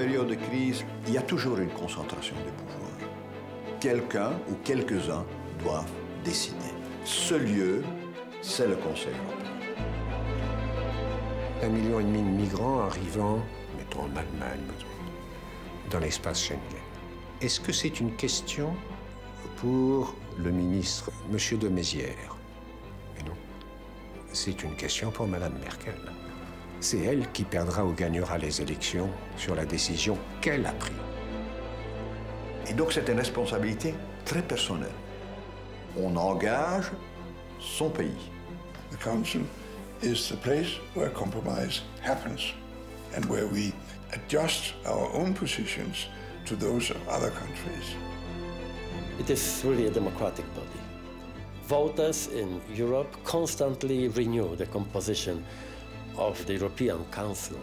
Période de crise, il y a toujours une concentration des pouvoirs. Quelqu'un ou quelques-uns doivent décider. Ce lieu, c'est le Conseil européen. Un million et demi de migrants arrivant, mettons en Allemagne, dans l'espace Schengen. Est-ce que c'est une question pour le ministre, M. de Mézières? Mais non. C'est une question pour Mme Merkel. C'est elle qui perdra ou gagnera les élections sur la décision qu'elle a prise. Et donc c'est une responsabilité très personnelle. On engage son pays. The Council is the place where compromise happens and where we adjust our own positions to those of other countries. It is really a democratic body. Voters in Europe constantly renew the composition of the European Council,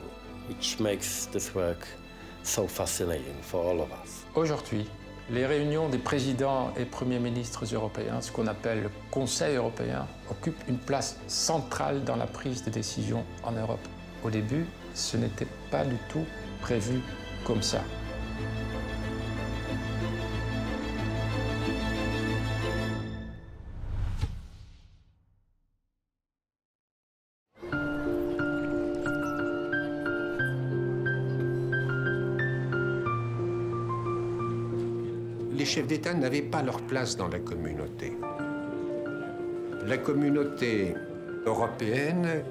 which makes this work so fascinating for all of us. Aujourd'hui, les réunions des présidents et premiers ministres européens, ce qu'on appelle le Conseil européen, occupent une place centrale dans la prise de décision en Europe. Au début, ce n'était pas du tout prévu comme ça. N'avaient pas leur place dans la communauté. La communauté européenne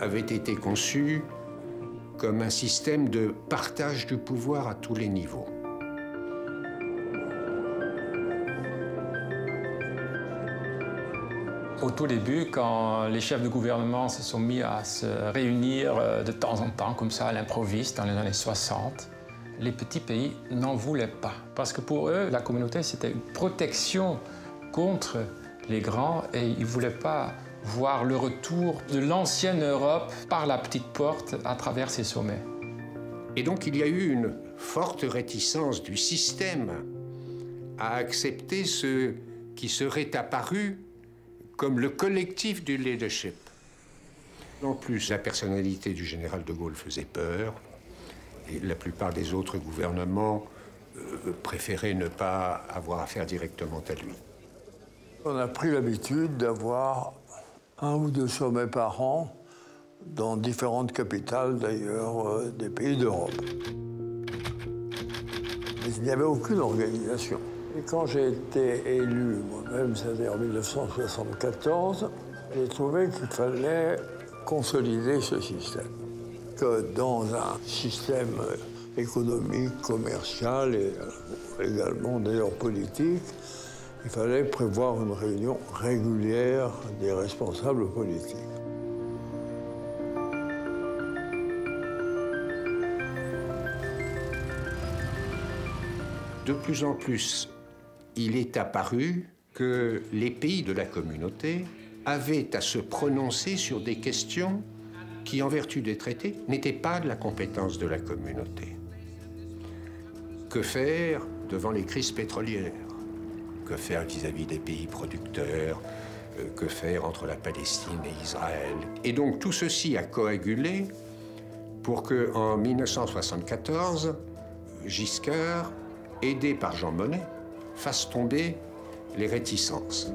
avait été conçue comme un système de partage du pouvoir à tous les niveaux. Au tout début, quand les chefs de gouvernement se sont mis à se réunir euh, de temps en temps, comme ça, à l'improviste, dans les années 60, les petits pays n'en voulaient pas. Parce que pour eux, la communauté, c'était une protection contre les grands et ils ne voulaient pas voir le retour de l'ancienne Europe par la petite porte à travers ces sommets. Et donc il y a eu une forte réticence du système à accepter ce qui serait apparu comme le collectif du leadership. En plus, la personnalité du général de Gaulle faisait peur, et la plupart des autres gouvernements euh, préféraient ne pas avoir affaire directement à lui. On a pris l'habitude d'avoir un ou deux sommets par an dans différentes capitales, d'ailleurs, euh, des pays d'Europe. Mais il n'y avait aucune organisation. Et quand j'ai été élu moi-même, c'est-à-dire en 1974, j'ai trouvé qu'il fallait consolider ce système. Que dans un système économique, commercial et euh, également d'ailleurs politique, il fallait prévoir une réunion régulière des responsables politiques. De plus en plus, il est apparu que les pays de la communauté avaient à se prononcer sur des questions qui, en vertu des traités, n'étaient pas de la compétence de la communauté. Que faire devant les crises pétrolières? Que faire vis-à-vis des pays producteurs? Euh, Que faire entre la Palestine et Israël? Et donc tout ceci a coagulé pour que, en 1974, Giscard, aidé par Jean Monnet, fasse tomber les réticences.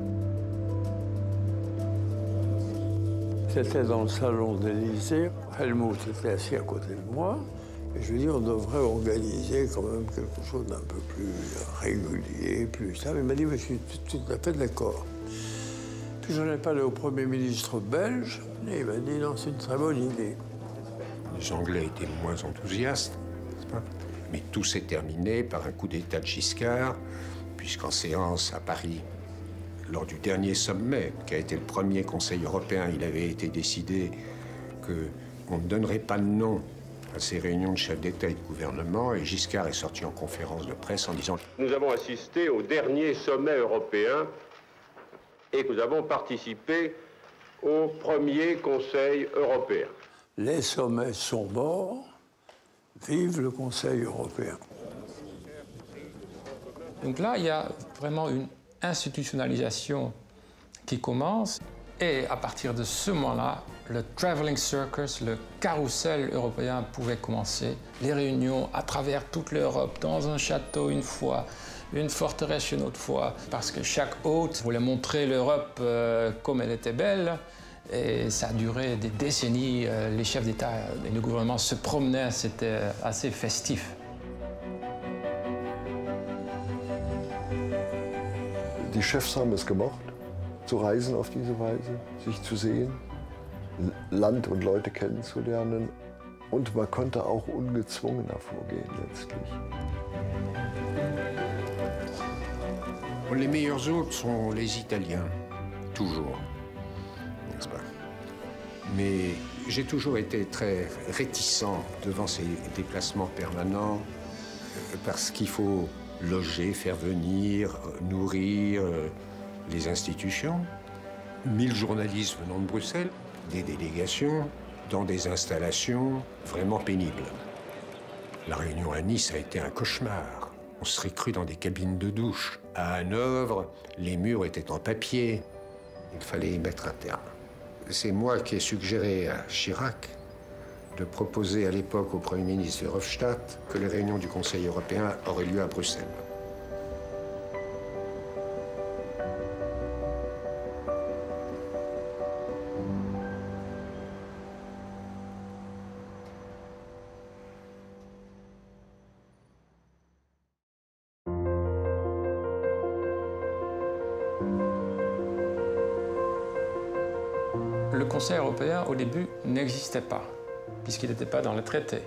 C'était dans le salon d'Élysée. Helmut était assis à côté de moi. Et je lui dit, on devrait organiser quand même quelque chose d'un peu plus régulier, plus ça. Il m'a dit, mais je suis tout à fait d'accord. Puis j'en ai parlé au Premier ministre belge, et il m'a dit, non, c'est une très bonne idée. Les Anglais étaient moins enthousiastes, mais tout s'est terminé par un coup d'État de Giscard, puisqu'en séance à Paris, lors du dernier sommet, qui a été le premier Conseil européen, il avait été décidé qu'on ne donnerait pas de nom à ces réunions de chefs d'État et de gouvernement, et Giscard est sorti en conférence de presse en disant Nous avons assisté au dernier sommet européen et nous avons participé au premier Conseil européen. Les sommets sont morts, vive le Conseil européen. Donc là, il y a vraiment une institutionnalisation qui commence Et à partir de ce moment-là, le traveling circus, le carrousel européen pouvait commencer. Les réunions à travers toute l'Europe, dans un château une fois, une forteresse une autre fois, parce que chaque hôte voulait montrer l'Europe euh, comme elle était belle. Et ça a duré des décennies. Euh, les chefs d'État et de gouvernement se promenaient, c'était assez festif. Die Chefs haben es gemocht, zu reisen auf diese Weise, sich zu sehen, Land und Leute kennenzulernen. Und man konnte auch ungezwungener vorgehen letztlich. Les meilleurs hôtes sont les Italiens, toujours, n'est-ce pas Mais j'ai toujours été très réticent devant ces déplacements permanents euh, parce qu'il faut loger, faire venir, nourrir euh, les institutions. Mille journalistes venant de Bruxelles, des délégations, dans des installations vraiment pénibles. La réunion à Nice a été un cauchemar. On serait cru dans des cabines de douche. À Hanovre, les murs étaient en papier. Il fallait y mettre un terme. C'est moi qui ai suggéré à Chirac proposer à l'époque au Premier ministre Verhofstadt que les réunions du Conseil européen auraient lieu à Bruxelles. Le Conseil européen, au début, n'existait pas puisqu'il n'était pas dans le traité.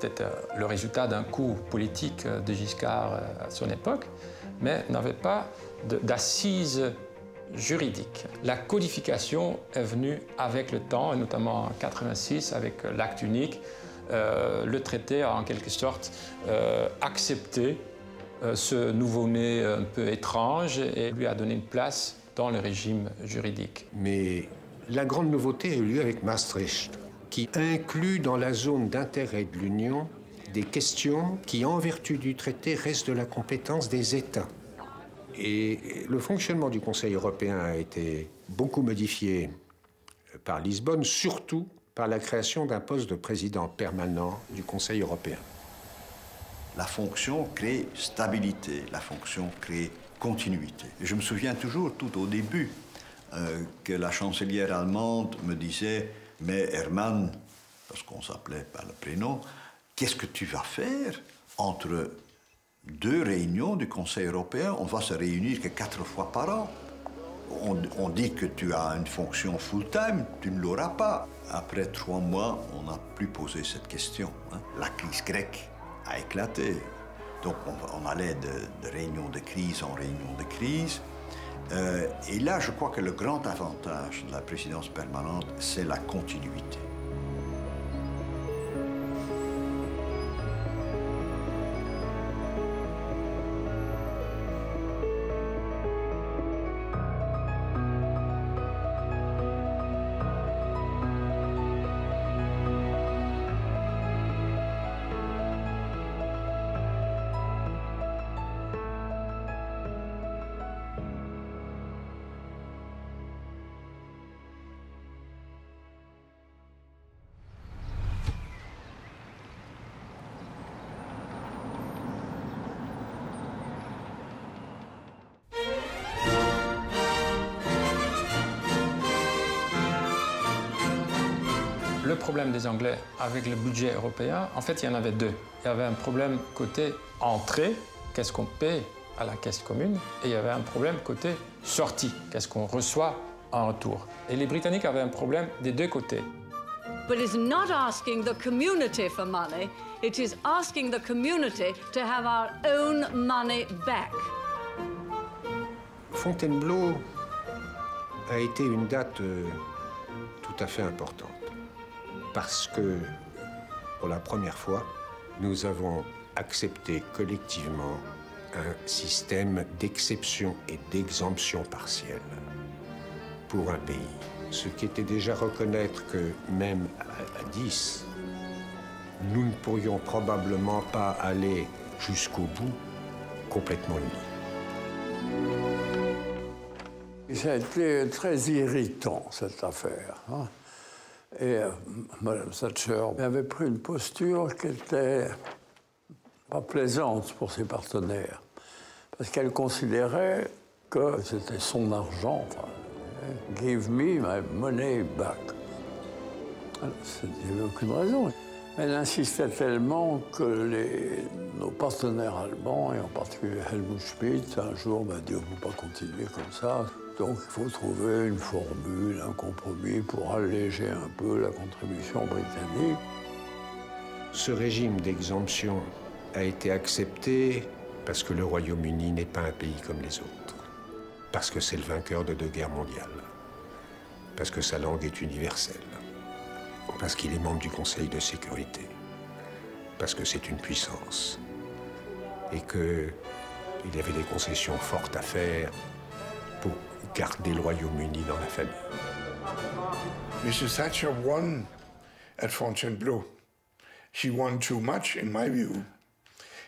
C'était euh, le résultat d'un coup politique euh, de Giscard euh, à son époque, mais n'avait pas d'assises juridiques. La codification est venue avec le temps, et notamment en 86 avec l'acte unique. le traité a en quelque sorte accepté ce nouveau-né un peu étrange et lui a donné une place dans le régime juridique. Mais la grande nouveauté a eu lieu avec Maastricht qui inclut dans la zone d'intérêt de l'Union des questions qui, en vertu du traité, restent de la compétence des États. Et le fonctionnement du Conseil européen a été beaucoup modifié par Lisbonne, surtout par la création d'un poste de président permanent du Conseil européen. La fonction crée stabilité, la fonction crée continuité. je me souviens toujours, tout au début, euh, que la chancelière allemande me disait mais Herman, parce qu'on s'appelait par le prénom, qu'est-ce que tu vas faire entre deux réunions du Conseil européen? On va se réunir que quatre fois par an. On, dit que tu as une fonction full-time, tu ne l'auras pas. Après trois mois, on n'a plus posé cette question. Hein. La crise grecque a éclaté. Donc on, allait de, de réunion de crise en réunion de crise. Euh, et là, je crois que le grand avantage de la présidence permanente, c'est la continuité. Problème des Anglais avec le budget européen, en fait, il y en avait deux. Il y avait un problème côté entrée, qu'est-ce qu'on paie à la caisse commune, et il y avait un problème côté sortie, qu'est-ce qu'on reçoit en retour. Et les Britanniques avaient un problème des deux côtés. But it's not asking the community for money, it is asking the community to have our own money back. Fontainebleau a été une date euh, tout à fait importante parce que, pour la première fois, nous avons accepté collectivement un système d'exception et d'exemption partielle pour un pays. Ce qui était déjà reconnaître que même à 10, nous ne pourrions probablement pas aller jusqu'au bout complètement unis. Ça a été très irritant, cette affaire. Hein. Et euh, Mme Thatcher avait pris une posture qui était pas plaisante pour ses partenaires, parce qu'elle considérait que c'était son argent. Give me my money back. Il n'y avait aucune raison. Elle insistait tellement que nos partenaires allemands, et en particulier Helmut Schmidt, un jour m'a dit on ne peut pas continuer comme ça. Donc il faut trouver une formule, un compromis pour alléger un peu la contribution britannique. Ce régime d'exemption a été accepté parce que le Royaume-Uni n'est pas un pays comme les autres, parce que c'est le vainqueur de deux guerres mondiales, parce que sa langue est universelle, parce qu'il est membre du Conseil de sécurité, parce que c'est une puissance, et qu'il y avait des concessions fortes à faire pour garder le Royaume-Uni dans la famille. Mrs. Thatcher won at Fontainebleau. She won too much, in my view.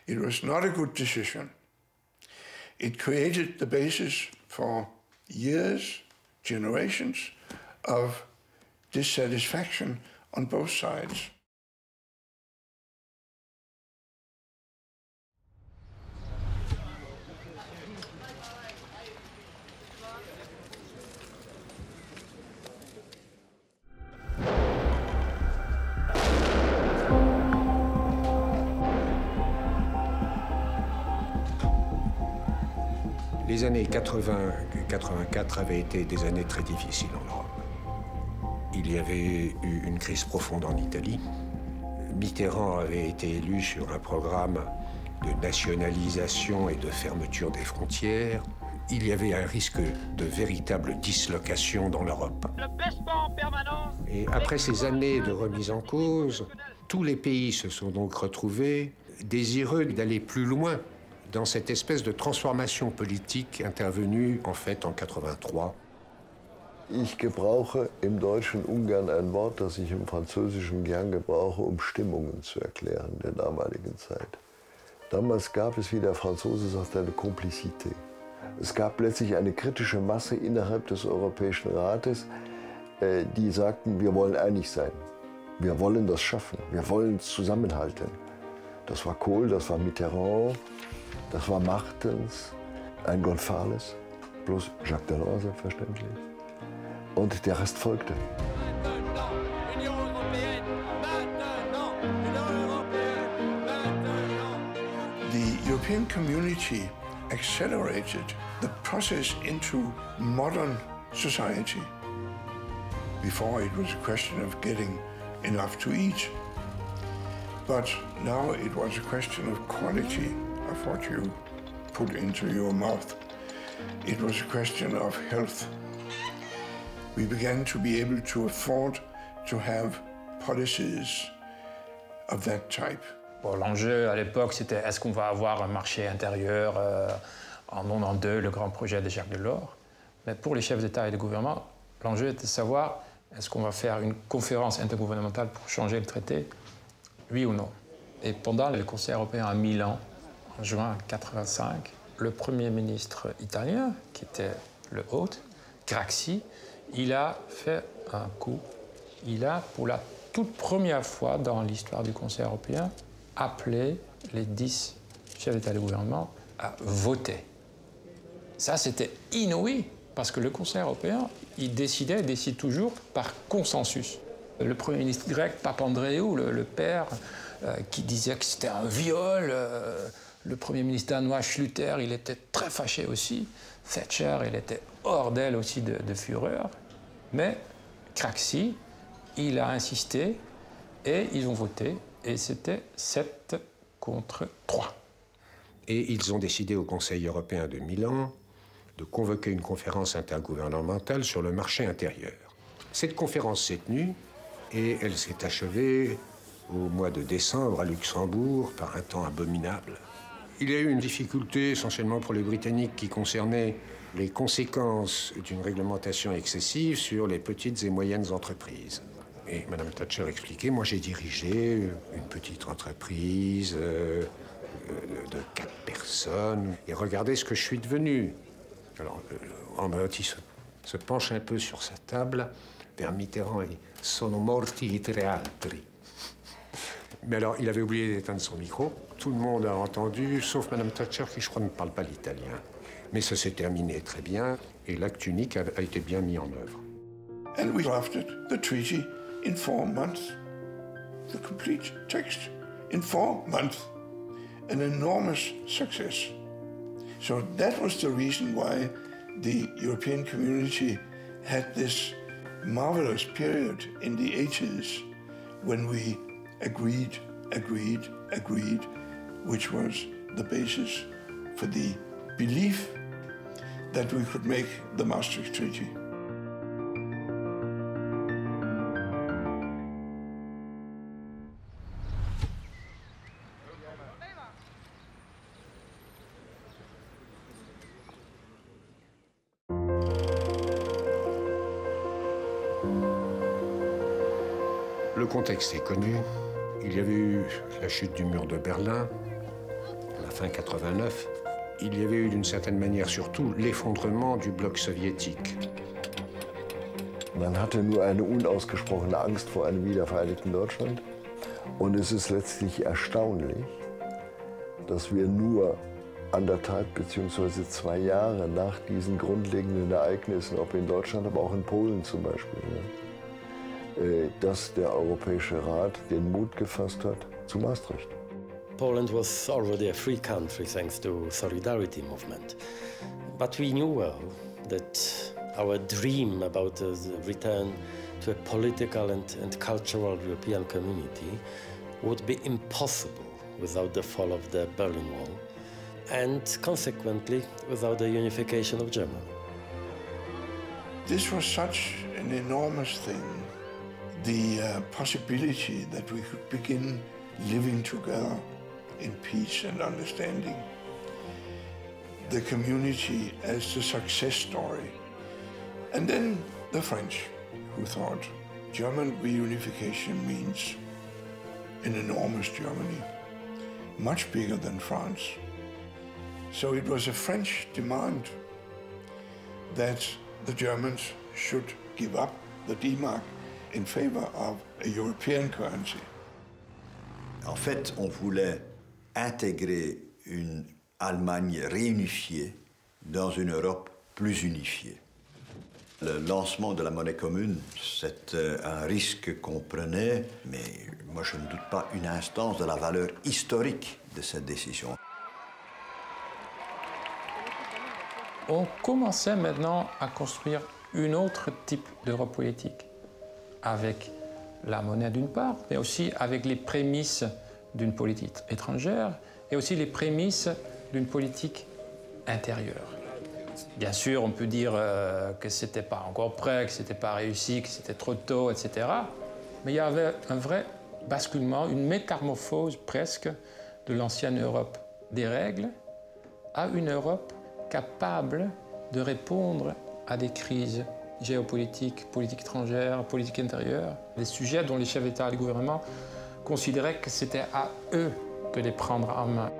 It was not a good decision. It created the basis for years, generations of dissatisfaction on both sides. Les années 80-84 avaient été des années très difficiles en Europe. Il y avait eu une crise profonde en Italie. Mitterrand avait été élu sur un programme de nationalisation et de fermeture des frontières. Il y avait un risque de véritable dislocation dans l'Europe. Et après ces années de remise en cause, tous les pays se sont donc retrouvés désireux d'aller plus loin dans cette espèce de transformation politique intervenue en fait en 83. Ich gebrauche im Deutschen ungern ein Wort, das ich im Französischen gern gebrauche, um Stimmungen zu erklären der damaligen Zeit. Damals gab es, wie der Franzose sagt, eine Komplizität. Es gab plötzlich eine kritische Masse innerhalb des Europäischen Rates, äh, die sagten, wir wollen einig sein. Wir wollen das schaffen. Wir wollen zusammenhalten. Das war Kohl, das war Mitterrand, das war Martens, ein Gonfales, plus Jacques Delors selbstverständlich. Und der Rest folgte. The European community accelerated the process into modern society. Before it was a question of getting enough to eat, but now it was a question of quality of what you put into your mouth. It was a question of health. We began to be able to afford to have policies of that type. L'enjeu à l'époque, c'était est-ce qu'on va avoir un marché intérieur euh, en 92, le grand projet de Jacques Delors. Mais pour les chefs d'État et de gouvernement, l'enjeu était de savoir est-ce qu'on va faire une conférence intergouvernementale pour changer le traité, oui ou non. Et pendant le Conseil européen à Milan, en juin 85, le Premier ministre italien, qui était le hôte, Craxi, il a fait un coup. Il a, pour la toute première fois dans l'histoire du Conseil européen, appelé les dix chefs d'État et de gouvernement à voter. Ça, c'était inouï, parce que le Conseil européen, il décidait, décide toujours par consensus. Le Premier ministre grec, Papandreou, le, le père, euh, qui disait que c'était un viol, euh, le Premier ministre danois, Schlüter, il était très fâché aussi. Thatcher, il était hors d'elle aussi de, de fureur. Mais Craxi, il a insisté et ils ont voté. Et c'était 7 contre 3. Et ils ont décidé au Conseil européen de Milan de convoquer une conférence intergouvernementale sur le marché intérieur. Cette conférence s'est tenue et elle s'est achevée au mois de décembre à Luxembourg par un temps abominable. Il y a eu une difficulté essentiellement pour les Britanniques qui concernait les conséquences d'une réglementation excessive sur les petites et moyennes entreprises. Et Mme Thatcher expliquait, moi j'ai dirigé une petite entreprise euh, de quatre personnes, et regardez ce que je suis devenu. Alors, euh, en Europe, se penche un peu sur sa table vers Mitterrand et Sono morti tre altri. Mais alors, il avait oublié d'éteindre son micro. Tout le monde a entendu, sauf Madame Thatcher, qui, je crois, ne parle pas l'italien. Mais ça s'est terminé très bien, et l'acte unique a, été bien mis en œuvre. And we drafted the treaty in four months. The complete text in four months. An enormous success. So that was the reason why the European community had this marvelous period in the 80s when we agreed, agreed, agreed, which was the basis for the belief that we could make the Maastricht Treaty. Le contexte est connu. Il y avait eu la chute du mur de Berlin, à la fin 89. Il y avait eu d'une certaine manière surtout l'effondrement du bloc soviétique. Man hatte nur eine unausgesprochene Angst vor einem wiedervereinigten Deutschland. Und es ist letztlich erstaunlich, dass wir nur anderthalb bzw. zwei Jahre nach diesen grundlegenden Ereignissen, ob in Deutschland, aber auch in Polen zum Beispiel, Äh, dass der Europäische Rat den Mut gefasst hat zu Maastricht. Poland was already a free country thanks to solidarity movement. But we knew well that our dream about the return to a political and, and cultural European community would be impossible without the fall of the Berlin Wall and consequently without the unification of Germany. This was such an enormous thing. The uh, possibility that we could begin living together in peace and understanding. The community as the success story. And then the French, who thought German reunification means an enormous Germany, much bigger than France. So it was a French demand that the Germans should give up the D-mark in favor of a European currency. En fait, on voulait intégrer une Allemagne réunifiée dans une Europe plus unifiée. Le lancement de la monnaie commune, c'était un risque qu'on prenait, mais moi je ne doute pas une instance de la valeur historique de cette décision. On commençait maintenant à construire une autre type d'Europe politique, avec la monnaie d'une part, mais aussi avec les prémices d'une politique étrangère et aussi les prémices d'une politique intérieure. Bien sûr, on peut dire euh, que ce n'était pas encore prêt, que ce n'était pas réussi, que c'était trop tôt, etc. Mais il y avait un vrai basculement, une métamorphose presque de l'ancienne Europe des règles à une Europe capable de répondre à des crises géopolitiques, politique étrangère, politique intérieure, des sujets dont les chefs d'État et de gouvernement considéraient que c'était à eux de les prendre en main.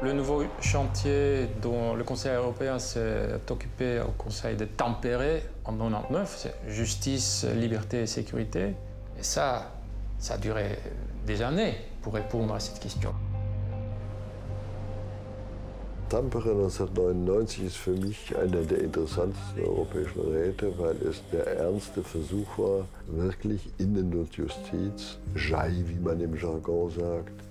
Le nouveau chantier dont le Conseil européen s'est occupé au Conseil de tempérer en 99, c'est justice, liberté et sécurité. Et ça, ça a duré des années pour répondre à cette question. Tampere 1999 ist für mich einer der interessantesten europäischen Räte, weil es der ernste Versuch war, wirklich Innen- und Justiz, JAI, wie man im Jargon sagt,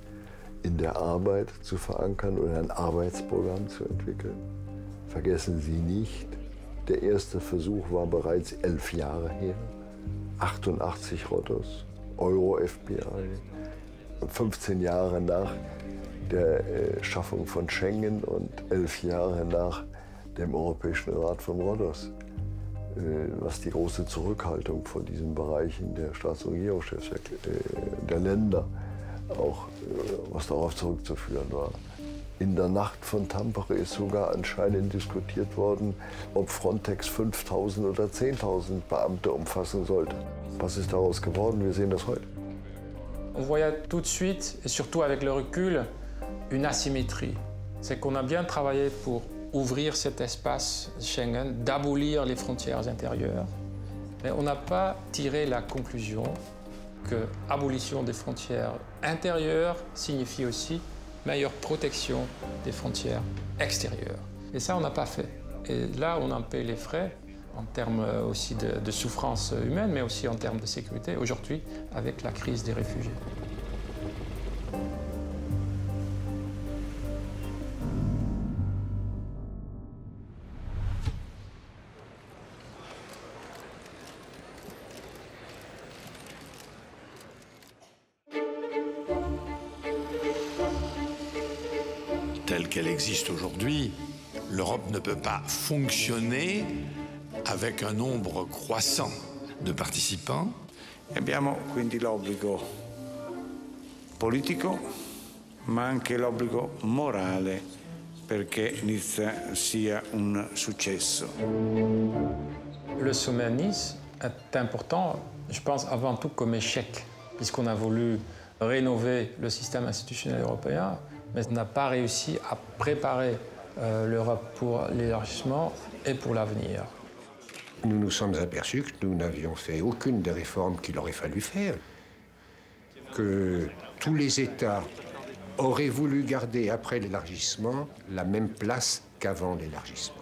in der Arbeit zu verankern und ein Arbeitsprogramm zu entwickeln. Vergessen Sie nicht, der erste Versuch war bereits elf Jahre her. 88 Rotos, Euro-FBI, 15 Jahre nach der äh, Schaffung von Schengen und elf Jahre nach dem Europäischen Rat von Rhodos, äh, was die große Zurückhaltung von diesen Bereichen der Staats- und Regierungschefs äh, der Länder auch, was darauf zurückzuführen war. In der Nacht von Tampere ist sogar anscheinend diskutiert worden, ob Frontex 5000 oder 10.000 Beamte umfassen sollte. Was ist daraus geworden? Wir sehen das heute. On voyait tout de suite, et surtout avec le recul, une asymétrie. C'est qu'on a bien travaillé pour ouvrir cet espace Schengen, d'abolir les frontières intérieures, mais on n'a pas tiré la conclusion que abolition des frontières intérieures signifie aussi meilleure protection des frontières extérieures. Et ça, on n'a pas fait. Et là, on en paie les frais en termes aussi de, de souffrance humaine, mais aussi en termes de sécurité, aujourd'hui, avec la crise des réfugiés. Peut pas fonctionner avec un nombre croissant de participants. Abbiamo quindi l'obbligo politico, ma anche l'obbligo morale perché Nizza sia un successo. Le sommet à Nice est important, je pense, avant tout comme échec, puisqu'on a voulu rénover le système institutionnel européen, mais on n'a pas réussi à préparer l'Europe pour l'élargissement et pour l'avenir. Nous nous sommes aperçus que nous n'avions fait aucune des réformes qu'il aurait fallu faire, que tous les États auraient voulu garder après l'élargissement la même place qu'avant l'élargissement.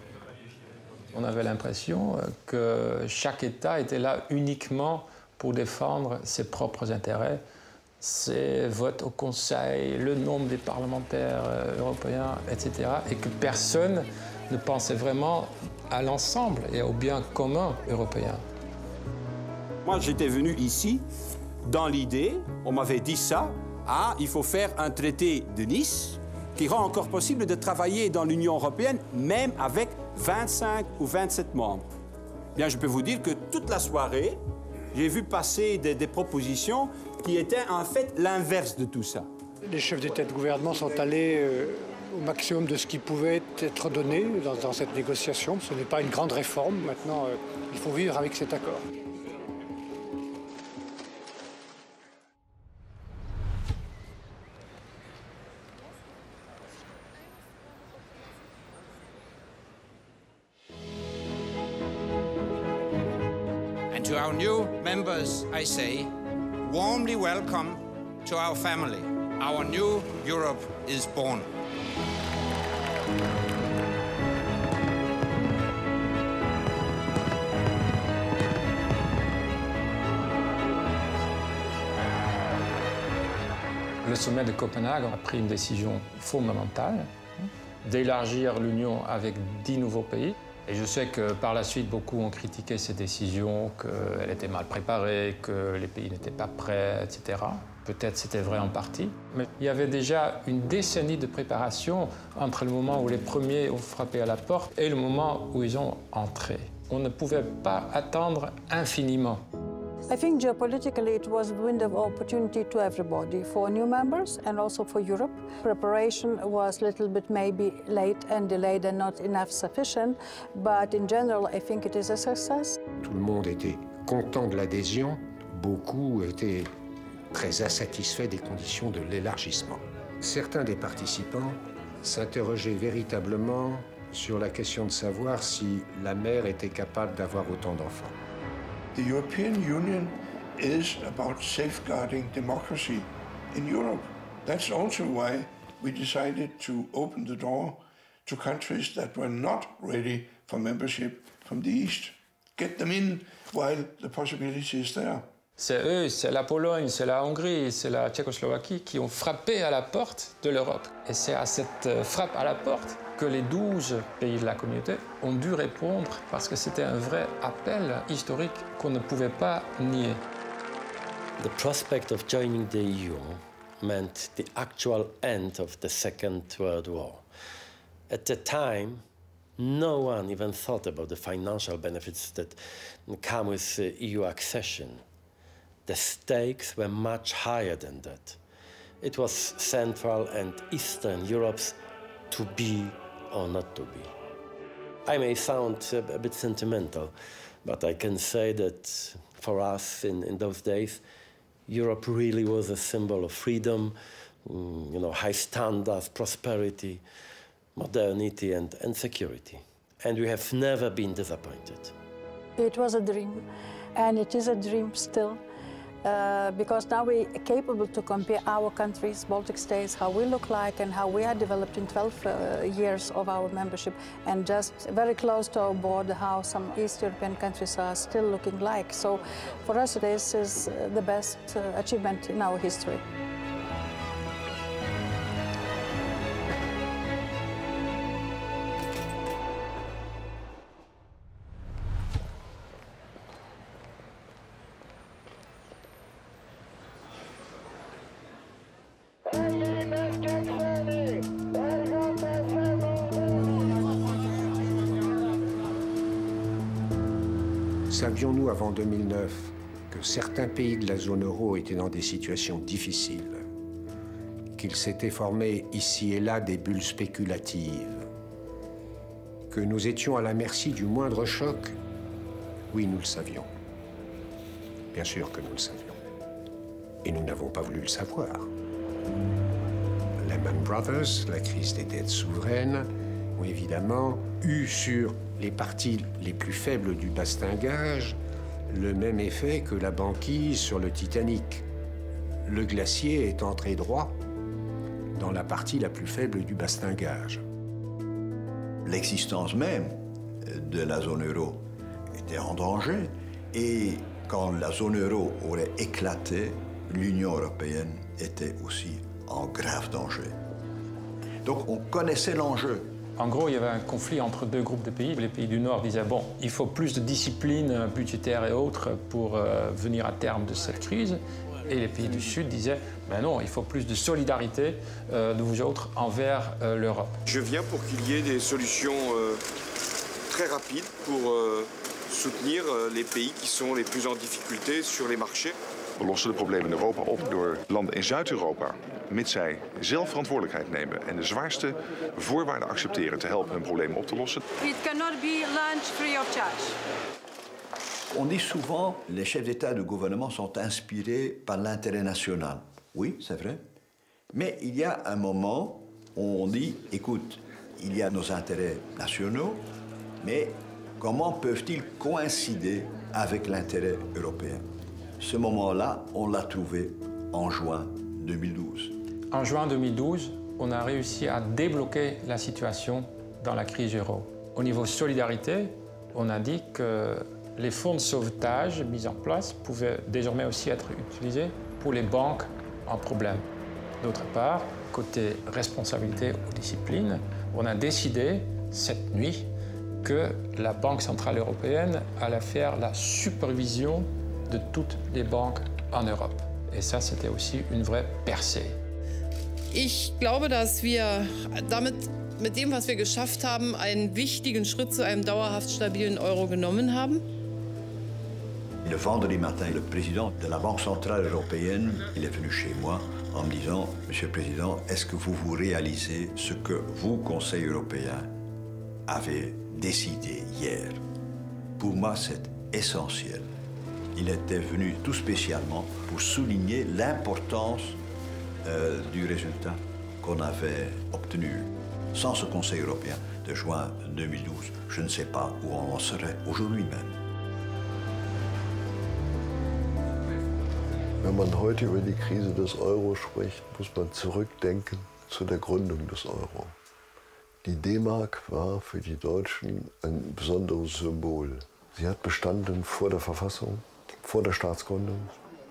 On avait l'impression euh, que chaque État était là uniquement pour défendre ses propres intérêts, ses votes au Conseil, le nombre des parlementaires euh, européens, etc. Et que personne ne pensait vraiment à l'ensemble et au bien commun européen. Moi, j'étais venu ici dans l'idée, on m'avait dit ça, ah, il faut faire un traité de Nice qui rend encore possible de travailler dans l'Union européenne, même avec 25 ou 27 membres. Bien, je peux vous dire que toute la soirée, j'ai vu passer des propositions qui étaient en fait l'inverse de tout ça. Les chefs d'État et de gouvernement sont allés euh, au maximum de ce qui pouvait être donné dans, dans cette négociation. Ce n'est pas une grande réforme. Maintenant, euh, il faut vivre avec cet accord. And to our new members, I say, warmly welcome to our family. Our new Europe is born. Le sommet de Copenhague a pris une décision fondamentale d'élargir l'Union avec dix nouveaux pays. Et je sais que par la suite, beaucoup ont critiqué ces décisions, qu'elles étaient mal préparées, que les pays n'étaient pas prêts, etc. Peut-être c'était vrai en partie. Mais il y avait déjà une décennie de préparation entre le moment où les premiers ont frappé à la porte et le moment où ils ont entré. On ne pouvait pas attendre infiniment. I think geopolitically it was a window of opportunity to everybody, for new members and also for Europe. Preparation was a little bit maybe late and delayed and not enough sufficient, but in general I think it is a success. Tout le monde était content de l'adhésion, beaucoup étaient très insatisfaits des conditions de l'élargissement. Certains des participants s'interrogeaient véritablement sur la question de savoir si la mère était capable d'avoir autant d'enfants. The European Union is about safeguarding democracy in Europe. That's also why we decided to open the door to countries that were not ready for membership from the East. Get them in while the possibility is there. C'est eux, c'est la Pologne, c'est la Hongrie, c'est la Tchécoslovaquie qui ont frappé à la porte de l'Europe. Et c'est à cette euh, frappe à la porte que les 12 pays de la communauté ont dû répondre parce que c'était un vrai appel historique qu'on ne pouvait pas nier. The prospect of joining the EU meant the actual end of the Second World War. At the time, no one even thought about the financial benefits that come with uh, EU accession. The stakes were much higher than that. It was Central and Eastern Europe's to be or not to be. I may sound a bit sentimental, but I can say that for us in, in those days, Europe really was a symbol of freedom, mm, you know, high standards, prosperity, modernity, and, and security. And we have never been disappointed. It was a dream, and it is a dream still. Uh, because now we are capable to compare our countries, Baltic states, how we look like and how we are developed in 12 uh, years of our membership, and just very close to our border, how some East European countries are still looking like. So for us, this is the best uh, achievement in our history. 2009 que certains pays de la zone euro étaient dans des situations difficiles, qu'il s'était formé ici et là des bulles spéculatives, que nous étions à la merci du moindre choc Oui, nous le savions. Bien sûr que nous le savions. Et nous n'avons pas voulu le savoir. Lehman Brothers, la crise des dettes souveraines, ont évidemment eu sur les parties les plus faibles du bastingage le même effet que la banquise sur le Titanic. Le glacier est entré droit dans la partie la plus faible du bastingage. L'existence même de la zone euro était en danger et quand la zone euro aurait éclaté, l'Union européenne était aussi en grave danger. Donc on connaissait l'enjeu. En gros, il y avait un conflit entre deux groupes de pays. Les pays du Nord disaient, bon, il faut plus de discipline budgétaire et autres pour euh, venir à terme de cette crise. Et les pays du Sud disaient, ben non, il faut plus de solidarité euh, de vous autres envers euh, l'Europe. Je viens pour qu'il y ait des solutions euh, très rapides pour euh, soutenir euh, les pays qui sont les plus en difficulté sur les marchés. We lossen de problemen in Europa op door landen in Zuid-Europa, mits zij zelf verantwoordelijkheid nemen en de zwaarste voorwaarden accepteren te helpen hun problemen op te lossen. It cannot be lunch free of charge. On dit souvent les chefs d'État et de gouvernement sont inspirés par l'intérêt national. Oui, c'est vrai. Mais il y a un moment où on dit, écoute, il y a nos intérêts nationaux, mais comment peuvent-ils coïncider avec l'intérêt européen? Ce moment-là, on l'a trouvé en juin 2012. En juin 2012, on a réussi à débloquer la situation dans la crise euro. Au niveau solidarité, on a dit que les fonds de sauvetage mis en place pouvaient désormais aussi être utilisés pour les banques en problème. D'autre part, côté responsabilité ou discipline, on a décidé cette nuit que la Banque Centrale Européenne allait faire la supervision de toutes les banques en Europe. Et ça, c'était aussi une vraie percée. Ich glaube, dass wir damit, mit dem, was wir geschafft haben, einen wichtigen Schritt zu einem dauerhaft stabilen Euro genommen haben. Le vendredi matin, le président de la Banque Centrale Européenne, est venu chez moi en me disant, Monsieur le Président, est-ce que vous vous réalisez ce que vous, Conseil européen, avez décidé hier? Pour moi, c'est essentiel. Il était venu tout spécialement pour souligner l'importance euh, du résultat qu'on avait obtenu. Sans ce Conseil européen de juin 2012, je ne sais pas où on en serait aujourd'hui même. Wenn man heute über die Krise des Euro spricht, muss man zurückdenken zu der Gründung des Euro. Die D-Mark war für die Deutschen ein besonderes Symbol. Sie hat bestanden vor der Verfassung, vor der Staatsgründung,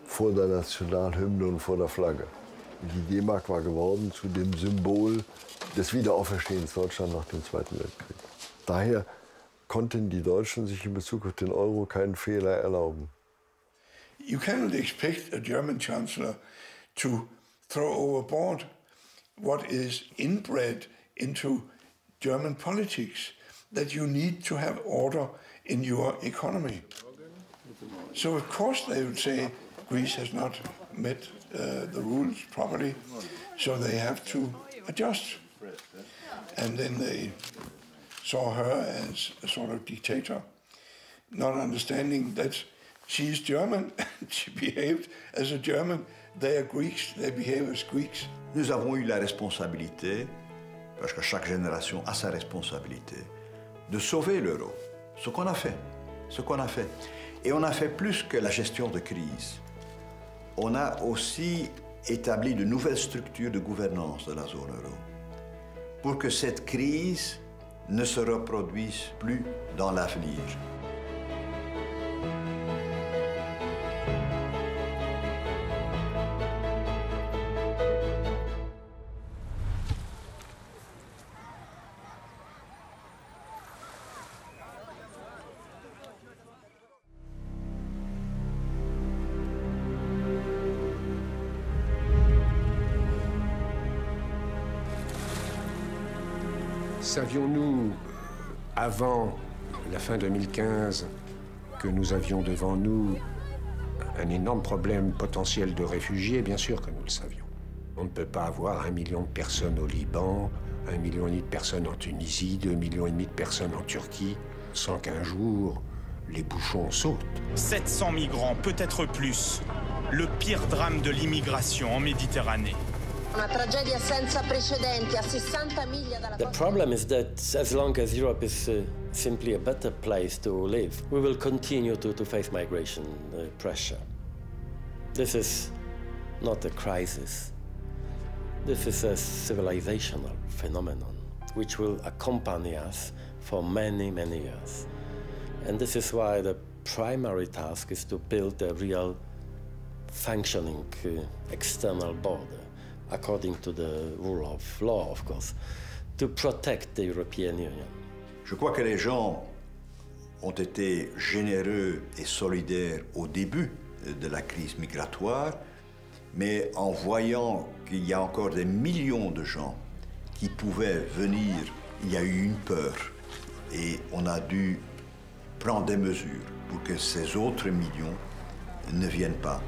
vor der Nationalhymne und vor der Flagge. Die D-Mark war geworden zu dem Symbol des Wiederauferstehens Deutschland nach dem Zweiten Weltkrieg. Daher konnten die Deutschen sich in Bezug auf den Euro keinen Fehler erlauben. You cannot expect a German chancellor to throw overboard what is inbred into German politics, that you need to have order in your economy. So, of course, they would say Greece has not met uh, the rules properly, so they have to adjust. And then they saw her as a sort of dictator, not understanding that she's German, she behaved as a German. They are Greeks, they behave as Greeks. Nous avons eu la responsabilité, parce que chaque génération a sa responsabilité, de sauver l'euro. Ce qu'on a fait. Ce qu'on a fait. Et on a fait plus que la gestion de crise. On a aussi établi de nouvelles structures de gouvernance de la zone euro pour que cette crise ne se reproduise plus dans l'avenir. Savions-nous, avant la fin 2015, que nous avions devant nous un énorme problème potentiel de réfugiés? Bien sûr que nous le savions. On ne peut pas avoir un million de personnes au Liban, un million et demi de personnes en Tunisie, deux millions et demi de personnes en Turquie, sans qu'un jour les bouchons sautent. 700 migrants, peut-être plus. Le pire drame de l'immigration en Méditerranée. The problem is that as long as Europe is uh, simply a better place to live, we will continue to, to face migration uh, pressure. This is not a crisis. This is a civilizational phenomenon which will accompany us for many, many years. And this is why the primary task is to build a real functioning uh, external border according to the rule of law, of course, to protect the European Union. Je crois que les gens ont été généreux et solidaires au début de la crise migratoire, mais en voyant qu'il y a encore des millions de gens qui pouvaient venir, il y a eu une peur et on a dû prendre des mesures pour que ces autres millions ne viennent pas.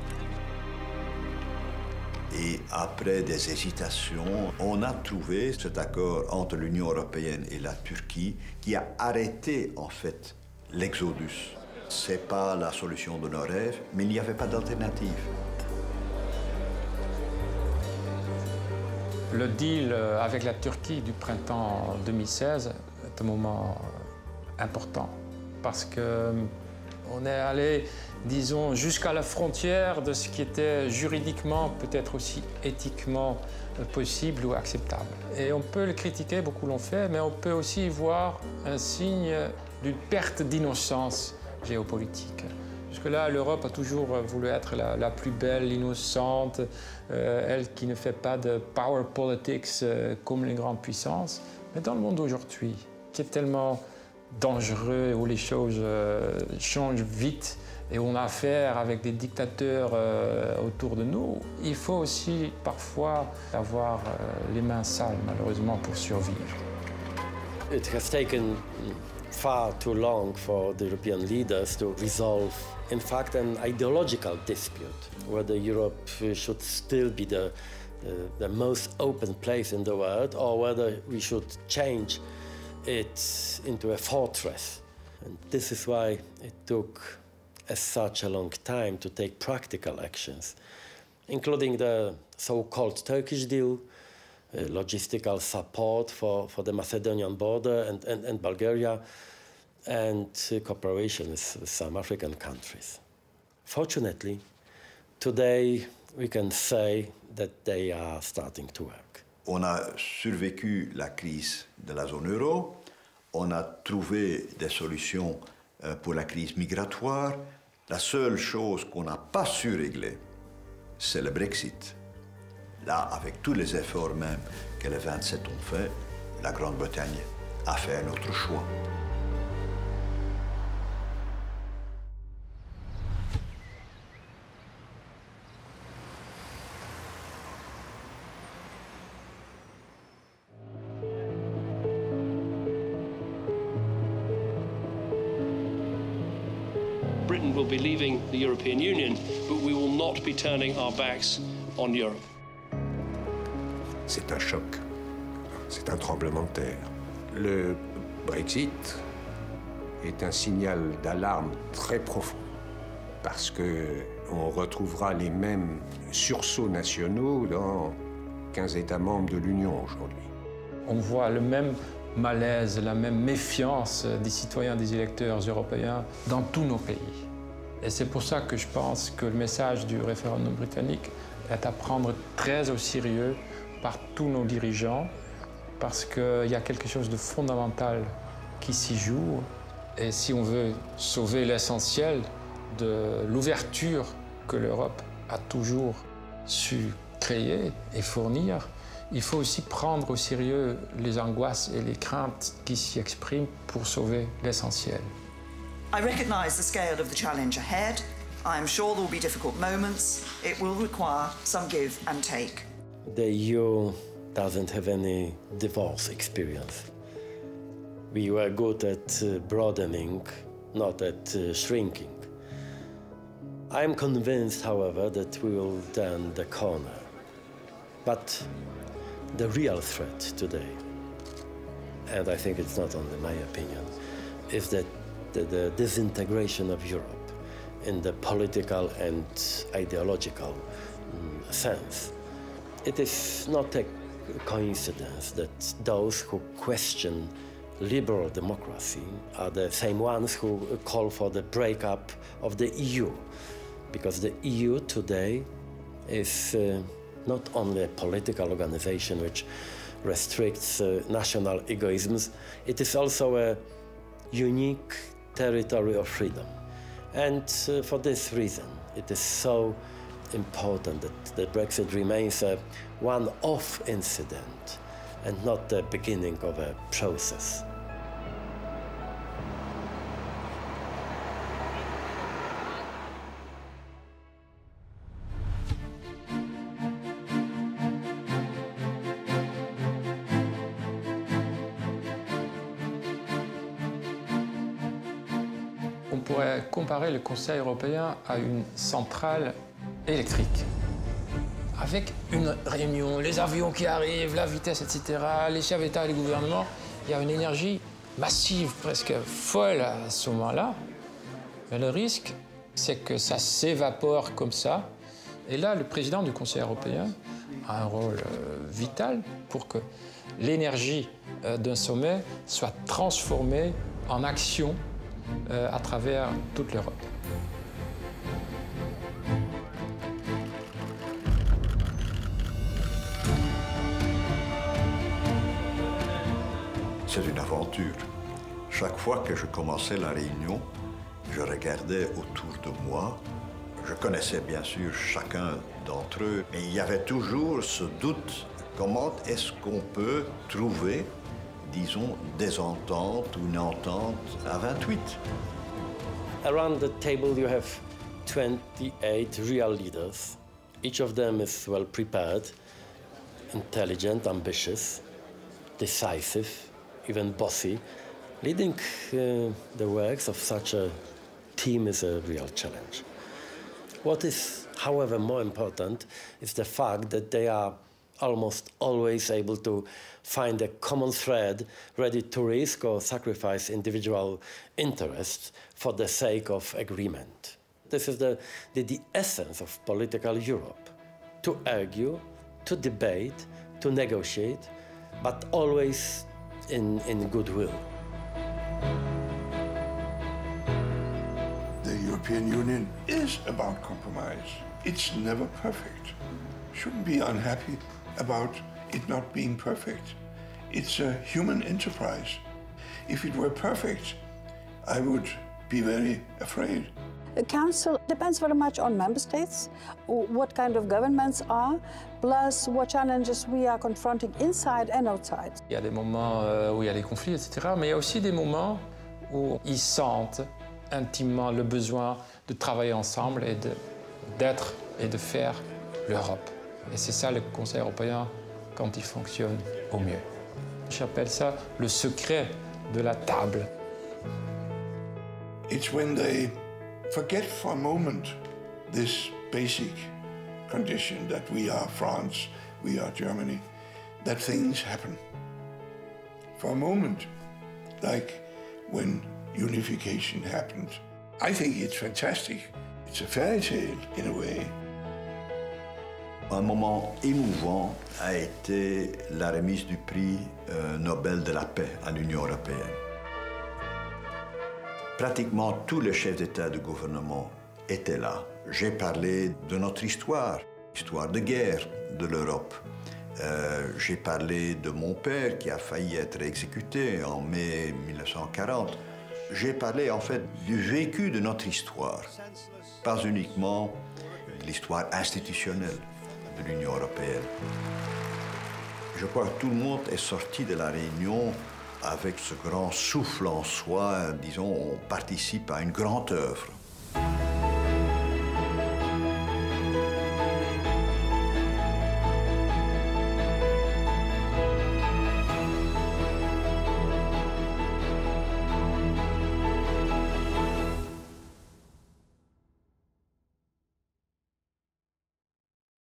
Et après des hésitations, on a trouvé cet accord entre l'Union européenne et la Turquie qui a arrêté en fait l'exodus. C'est pas la solution de nos rêves, mais il n'y avait pas d'alternative. Le deal euh, avec la Turquie du printemps 2016 est un moment important parce que euh, on est allé disons, jusqu'à la frontière de ce qui était juridiquement, peut-être aussi éthiquement euh, possible ou acceptable. Et on peut le critiquer, beaucoup l'ont fait, mais on peut aussi y voir un signe d'une perte d'innocence géopolitique. Jusque-là, l'Europe a toujours voulu être la, plus belle, innocente, euh, elle qui ne fait pas de power politics euh, comme les grandes puissances. Mais dans le monde d'aujourd'hui, qui est tellement dangereux, où les choses changent vite, et on a affaire avec des dictateurs euh, autour de nous, il faut aussi parfois avoir euh, les mains sales, malheureusement, pour survivre. It has taken far too long for the European leaders to resolve, in fact, an ideological dispute whether Europe should still be the, the, the most open place in the world or whether we should change it into a fortress. And this is why it took as such a long time to take practical actions, including the so-called Turkish deal, uh, logistical support for, for the Macedonian border and, and, and Bulgaria, and uh, cooperation with, with some African countries. Fortunately, today we can say that they are starting to work. On a survécu la crise de la zone euro, on a trouvé des solutions euh, pour la crise migratoire, la seule chose qu'on n'a pas su régler, c'est le Brexit. Là, avec tous les efforts même que les 27 ont fait, la Grande-Bretagne a fait un autre choix. Be leaving the European Union, but we will not be turning our backs on Europe. C'est un choc c'est un tremblement de terre. Le Brexit est un signal d'alarme très profond parce que on retrouvera les mêmes sursauts nationaux dans 15 États membres de l'Union aujourd'hui. On voit le même malaise, la même méfiance des citoyens, des électeurs européens dans tous nos pays. Et c'est pour ça que je pense que le message du référendum britannique est à prendre très au sérieux par tous nos dirigeants, parce qu'il y a quelque chose de fondamental qui s'y joue. Et si on veut sauver l'essentiel de l'ouverture que l'Europe a toujours su créer et fournir, il faut aussi prendre au sérieux les angoisses et les craintes qui s'y expriment pour sauver l'essentiel. I recognise the scale of the challenge ahead. I am sure there will be difficult moments. It will require some give and take. The EU doesn't have any divorce experience. We were good at uh, broadening, not at uh, shrinking. I am convinced, however, that we will turn the corner. But the real threat today, and I think it's not only my opinion, is that the, the disintegration of Europe in the political and ideological mm, sense. It is not a coincidence that those who question liberal democracy are the same ones who call for the breakup of the EU. Because the EU today is uh, not only a political organization which restricts uh, national egoisms, it is also a unique territory of freedom. And uh, for this reason, it is so important that the Brexit remains a one-off incident and not the beginning of a process. Pourrait comparer le Conseil européen à une centrale électrique. Avec une réunion, les avions qui arrivent, la vitesse, etc., les chefs d'État et les gouvernements, il y a une énergie massive, presque folle à ce moment-là. Mais le risque, c'est que ça s'évapore comme ça. Et là, le président du Conseil européen a un rôle euh, vital pour que l'énergie euh, d'un sommet soit transformée en action à travers toute l'Europe. C'est une aventure. Chaque fois que je commençais la réunion, je regardais autour de moi. Je connaissais bien sûr chacun d'entre eux, mais il y avait toujours ce doute. Comment est-ce qu'on peut trouver, disons, des ententes ou une entente à 28 Around the table, you have 28 real leaders. Each of them is well prepared, intelligent, ambitious, decisive, even bossy. Leading uh, the works of such a team is a real challenge. What is, however, more important is the fact that they are almost always able to find a common thread ready to risk or sacrifice individual interests for the sake of agreement. This is the, the, the essence of political Europe to argue, to debate, to negotiate, but always in, in goodwill. The European Union is about compromise. It's never perfect. Shouldn't be unhappy about it not being perfect. It's a human enterprise. If it were perfect, I would be very afraid. The council depends very much on member states, what kind of governments are, plus what challenges we are confronting inside and outside. Il y a des moments euh, où il y a des conflits, etc. Mais il y a aussi des moments où ils sentent intimement le besoin de travailler ensemble et d'être et de faire l'Europe. Et c'est ça le Conseil européen quand il fonctionne au mieux. J'appelle ça le secret de la table. It's when they forget for a moment this basic condition that we are France, we are Germany, that things happen. for a moment, like when unification happened. I think it's fantastic. It's a fairy tale in a way. Un moment émouvant a été la remise du prix euh, Nobel de la paix à l'Union européenne. Pratiquement tous les chefs d'État et de gouvernement étaient là. J'ai parlé de notre histoire, histoire de guerre de l'Europe. Euh, J'ai parlé de mon père qui a failli être exécuté en mai 1940. J'ai parlé en fait du vécu de notre histoire, pas uniquement de l'histoire institutionnelle de l'Union européenne. Je crois que tout le monde est sorti de la réunion avec ce grand souffle en soi, disons, on participe à une grande œuvre.